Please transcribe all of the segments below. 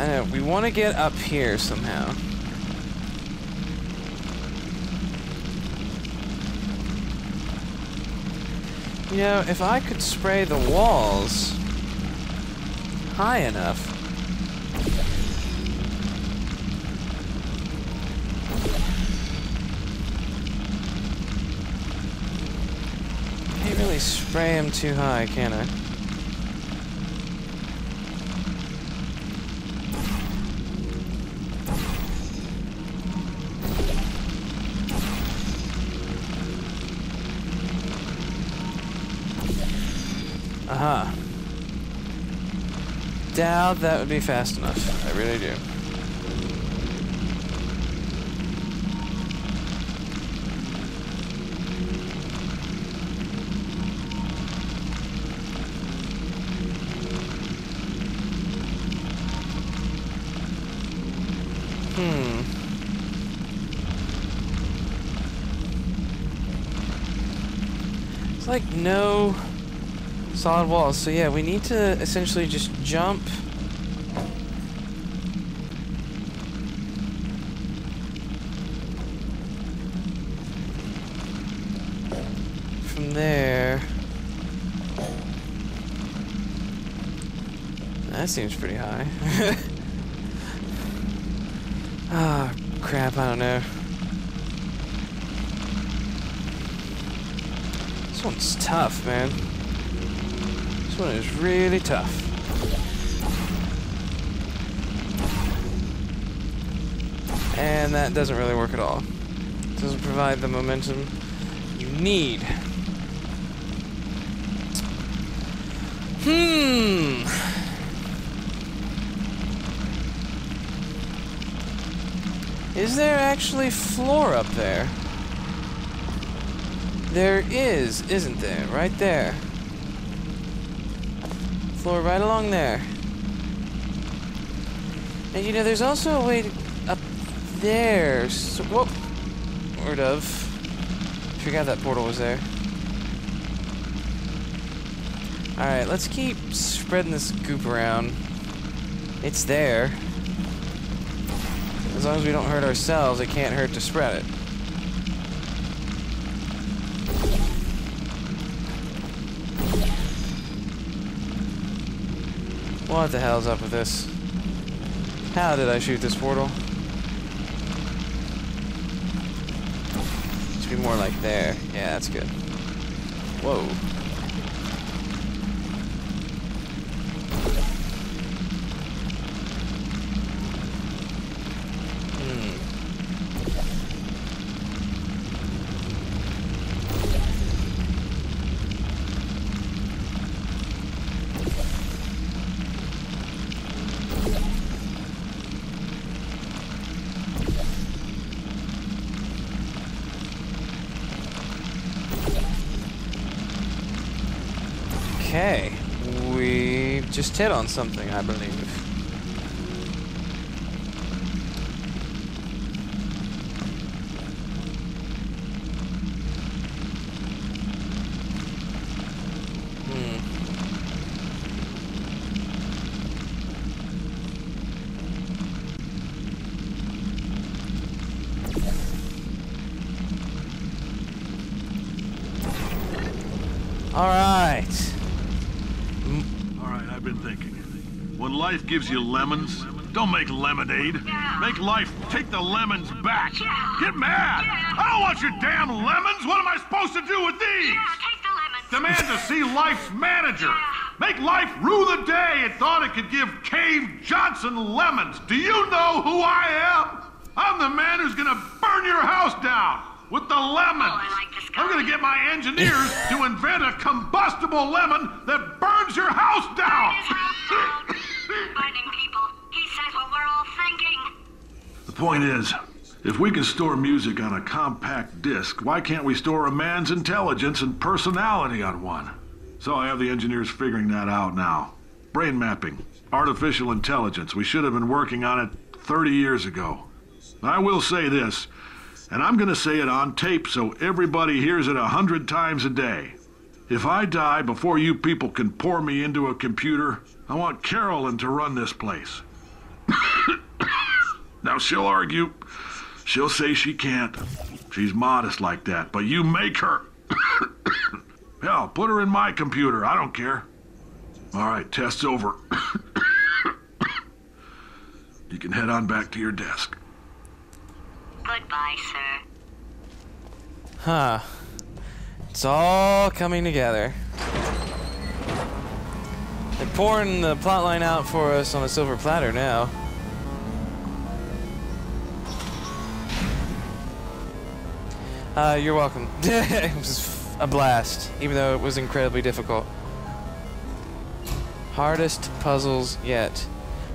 I know, we want to get up here somehow. You know, if I could spray the walls high enough. Can't really spray them too high, can I? Aha. Doubt that would be fast enough. I really do. Hmm. It's like no solid walls. So yeah, we need to essentially just jump. From there. That seems pretty high. Ah, crap, I don't know. This one's tough, man. This one is really tough. And that doesn't really work at all. Doesn't provide the momentum you need. Hmm. Is there actually floor up there? There is, isn't there? Right there. Floor right along there. And you know, there's also a way up there. So, whoop. Word of. Forgot that portal was there. Alright, let's keep spreading this goop around. It's there. As long as we don't hurt ourselves, it can't hurt to spread it. What the hell's up with this? How did I shoot this portal? It Should be more like there. Yeah, that's good. Whoa. Okay. We just hit on something, I believe. Hmm. All right. I've been thinking. When life gives you lemons, don't make lemonade. Make life take the lemons back. Get mad. I don't want your damn lemons. What am I supposed to do with these? The. Demand to see life's manager. Make life rue the day it thought it could give Cave Johnson lemons. Do you know who I am? I'm the man who's gonna burn your house down with the lemons. I like this guy. I'm gonna get my engineers to invent a combustible lemon that burns your house down. His house down. Burning people. He says what we're all thinking. The point is, if we can store music on a compact disc, why can't we store a man's intelligence and personality on one? So I have the engineers figuring that out now. Brain mapping, artificial intelligence. We should have been working on it 30 years ago. I will say this, and I'm going to say it on tape so everybody hears it a hundred times a day. If I die before you people can pour me into a computer, I want Caroline to run this place. now she'll argue. She'll say she can't. She's modest like that, but you make her. Hell, put her in my computer. I don't care. All right, test's over. you can head on back to your desk. Goodbye, sir. Huh. It's all coming together. They're pouring the plotline out for us on a silver platter now. Uh, you're welcome. it was a blast, even though it was incredibly difficult. Hardest puzzles yet.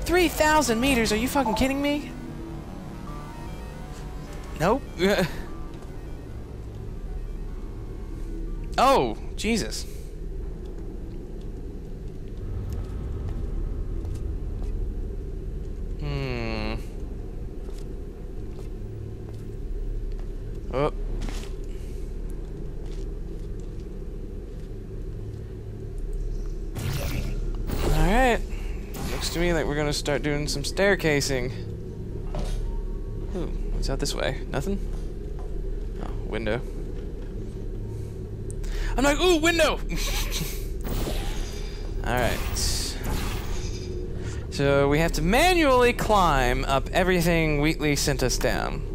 3,000 meters? Are you fucking kidding me? Nope. oh, Jesus. Hmm. Oh. Alright. Looks to me like we're gonna start doing some staircasing. Ooh, what's out this way? Nothing? Oh, window. I'm like, ooh, window! Alright. So we have to manually climb up everything Wheatley sent us down.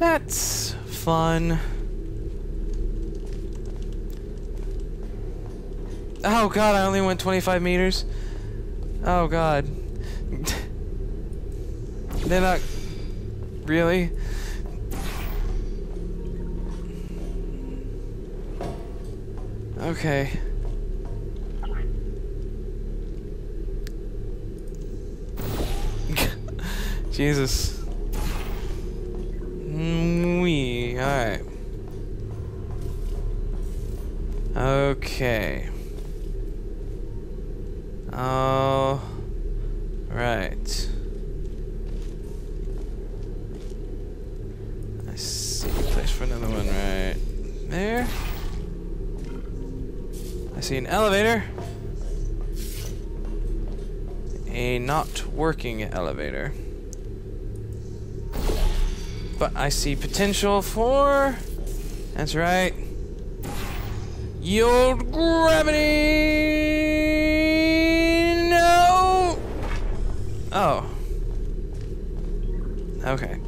That's fun. Oh god, I only went 25 meters. Oh god. They're not... Really? Okay. Jesus. We alright. Okay. Oh. Right. See an elevator. A not working elevator. But I see potential for. That's right. Yield gravity. No. Oh. Okay.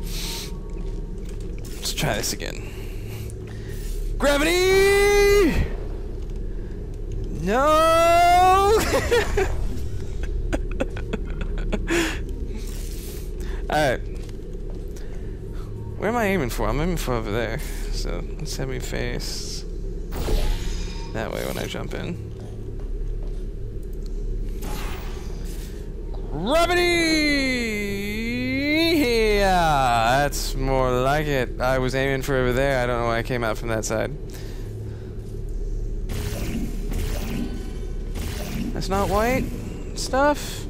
Let's try this again. Gravity. No. All right. Where am I aiming for? I'm aiming for over there. So let's have me face that way when I jump in. Gravity! Yeah, that's more like it. I was aiming for over there. I don't know why I came out from that side. That's not white stuff.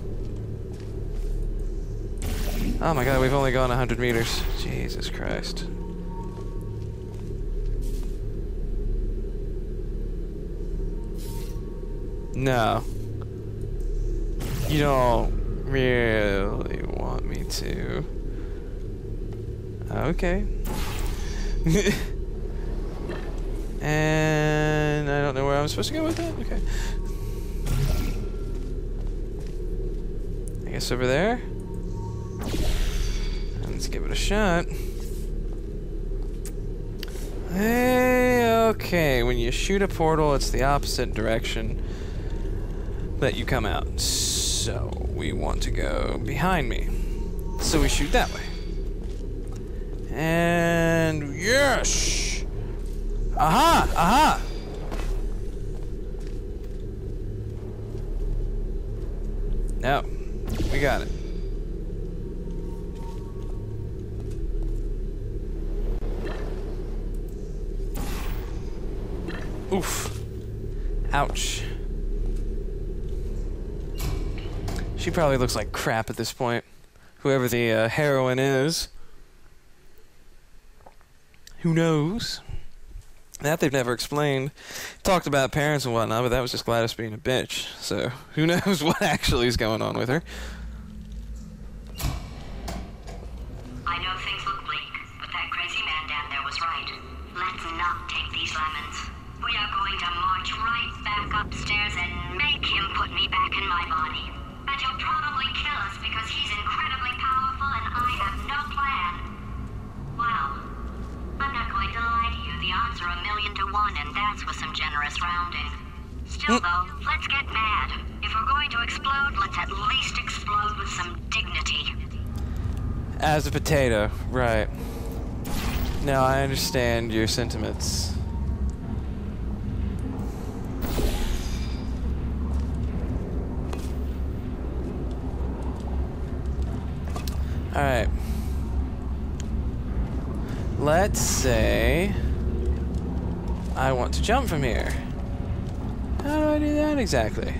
Oh my god, we've only gone 100 meters. Jesus Christ. No. You don't really want me to. Okay. and I don't know where I'm supposed to go with that? Okay. Guess over there? Let's give it a shot. Hey, okay, when you shoot a portal, it's the opposite direction that you come out. So, we want to go behind me. So we shoot that way. And yes! Aha! Aha! No. We got it. Oof. Ouch. She probably looks like crap at this point. Whoever the uh, heroine is. Who knows? That they've never explained. Talked about parents and whatnot, but that was just GLaDOS being a bitch. So, who knows what actually is going on with her. Chill. Hmm. Let's get mad. If we're going to explode, let's at least explode with some dignity. As a potato, right. Now I understand your sentiments. Alright. Let's say I want to jump from here. How do I do that exactly?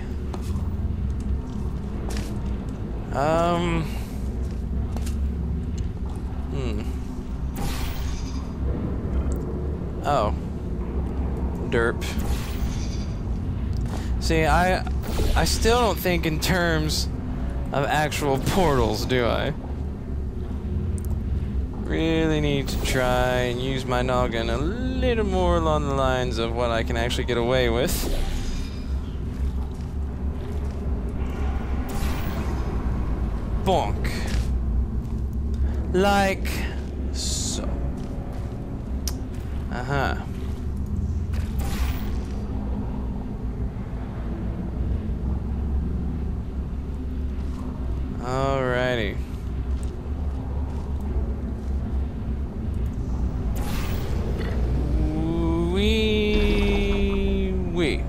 Um. Hmm. Oh. Derp. See, I I still don't think in terms of actual portals, do I? Really need to try and use my noggin a little more along the lines of what I can actually get away with. Bonk. Like so. Uh-huh. Alrighty. Wee wee.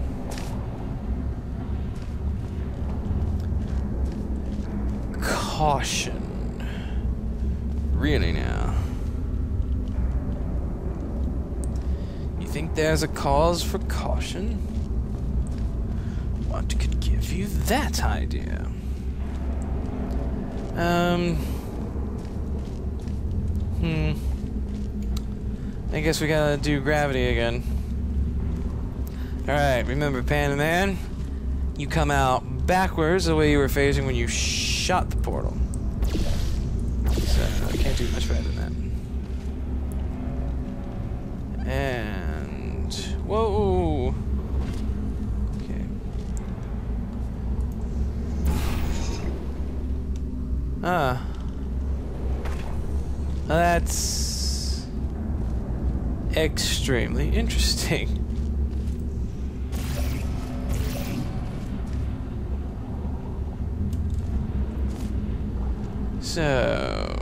Caution. Really now. You think there's a cause for caution? What could give you that idea? Um. Hmm. I guess we gotta do gravity again. Alright, remember Pan Man? You come out backwards the way you were facing when you shot the portal. So, I can't do much better than that. And... Whoa! Okay. Ah. That's... extremely interesting. So...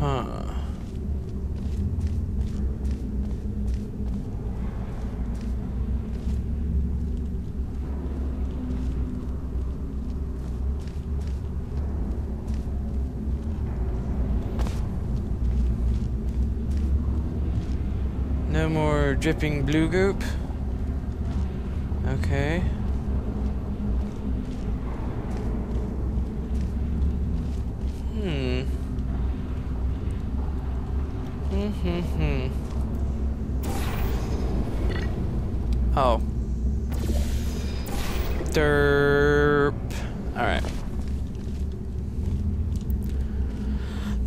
Huh. No more dripping blue goop. Okay. Hmm. Hmm, hmm, hmm. Oh. Derp. Alright.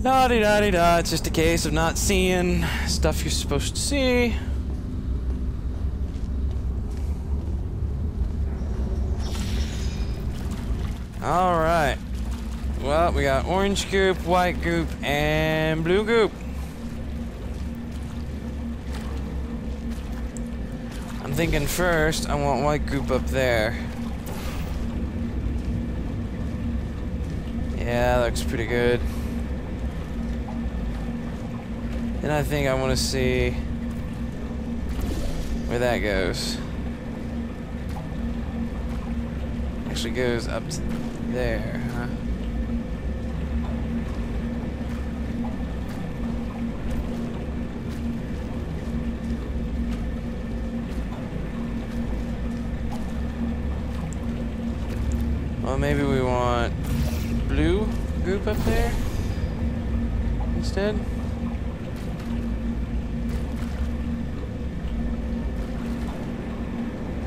La di da di da. It's just a case of not seeing stuff you're supposed to see. Alright. Well, we got orange goop, white goop, and blue goop. I'm thinking first, I want white goop up there. Yeah, looks pretty good. Then I think I want to see where that goes. Actually goes up to there, huh? Well, maybe we want blue goop up there instead.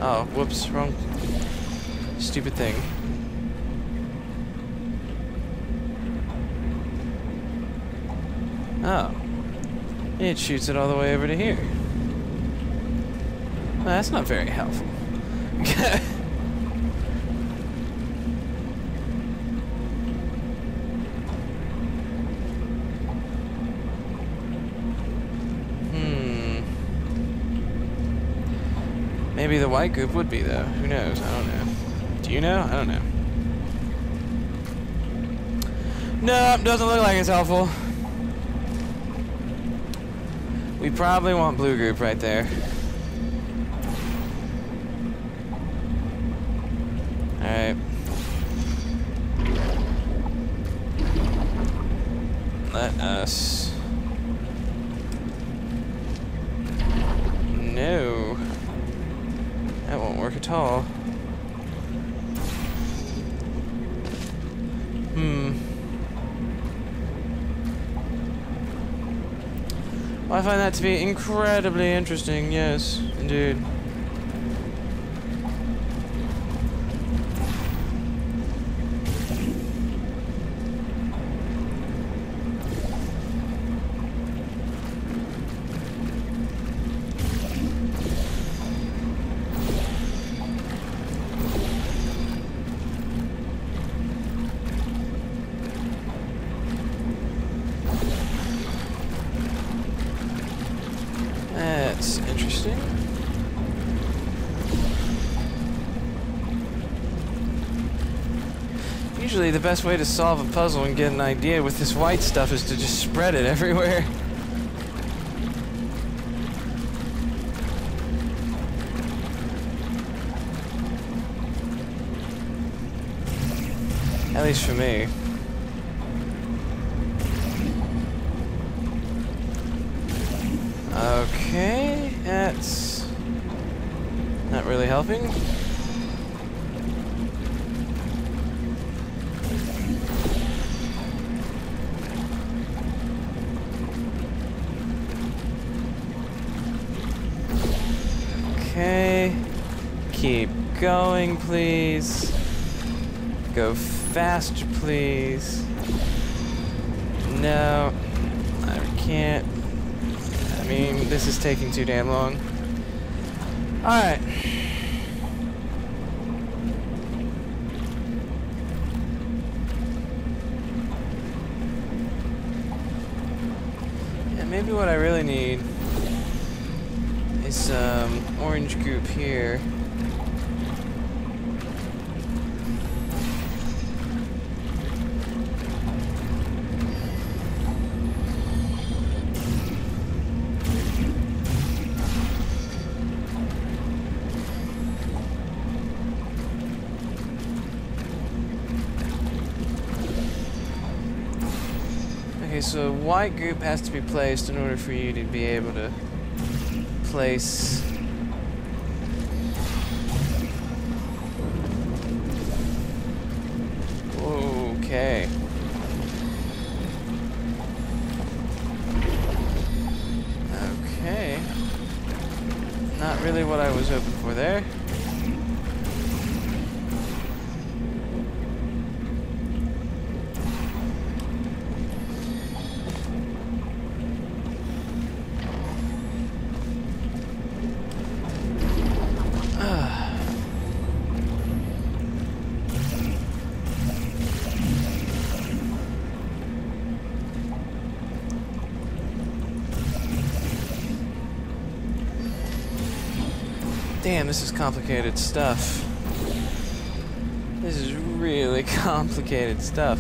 Oh, whoops, wrong. Stupid thing. Oh. It shoots it all the way over to here. Well, that's not very helpful. hmm. Maybe the white goop would be, though. Who knows? I don't know. Do you know? I don't know. No, nope, doesn't look like it's helpful. We probably want blue group right there. Alright. Let us... No. That won't work at all. Hmm. Well, I find that to be incredibly interesting, yes, indeed. Usually the best way to solve a puzzle and get an idea with this white stuff is to just spread it everywhere. At least for me. Okay, that's not really helping. Keep going, please. Go faster, please. No, I can't. I mean, this is taking too damn long. Alright. Maybe what I really need is some orange goop here. White group has to be placed in order for you to be able to place Okay. Okay. Not really what I was hoping for there. Damn, this is complicated stuff. This is really complicated stuff.